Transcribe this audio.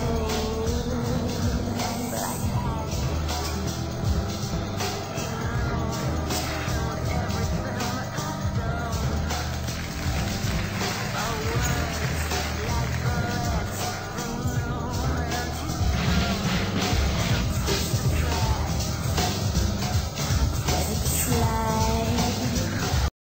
Oh.